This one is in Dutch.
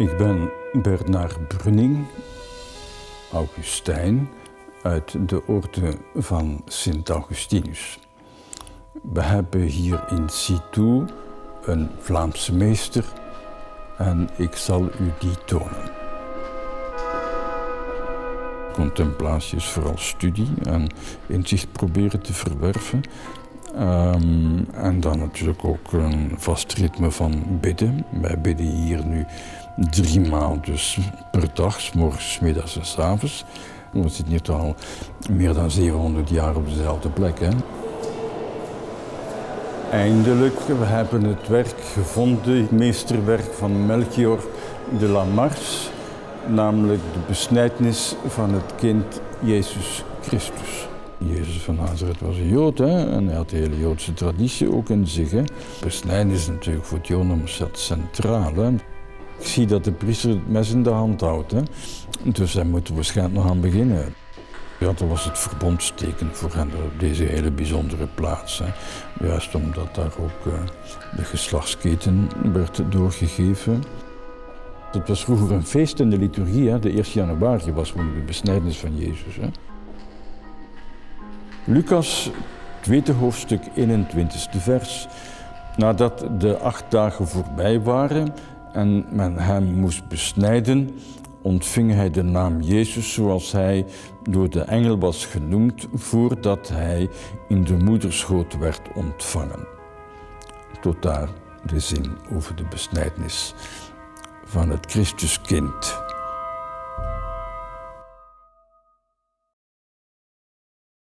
Ik ben Bernard Brunning, Augustijn, uit de orde van Sint Augustinus. We hebben hier in situ een Vlaamse meester en ik zal u die tonen. Contemplatie is vooral studie en inzicht proberen te verwerven. Ehm, en dan natuurlijk ook een vast ritme van bidden. Wij bidden hier nu drie maal dus per dag, s morgens, s middags en s avonds. We zitten hier al meer dan 700 jaar op dezelfde plek. Hè. Eindelijk, we hebben het werk gevonden, het meesterwerk van Melchior de la Mars, namelijk de besnijdenis van het kind Jezus Christus. Jezus van Nazareth was een Jood hè? en hij had de hele Joodse traditie ook in zich. Hè? Besnijden is natuurlijk voor het Jodendom centraal. Hè? Ik zie dat de priester het mes in de hand houdt, hè? dus hij moet waarschijnlijk nog aan beginnen. Ja, dat was het verbondsteken voor hen op deze hele bijzondere plaats. Hè. Juist omdat daar ook uh, de geslachtsketen werd doorgegeven. Het was vroeger een feest in de liturgie. Hè. De 1 januari was de besnijdenis van Jezus. Hè. Lucas, tweede hoofdstuk, 21e vers. Nadat de acht dagen voorbij waren en men hem moest besnijden, ontving hij de naam Jezus zoals hij door de engel was genoemd voordat hij in de moederschoot werd ontvangen. Tot daar de zin over de besnijdenis van het Christuskind.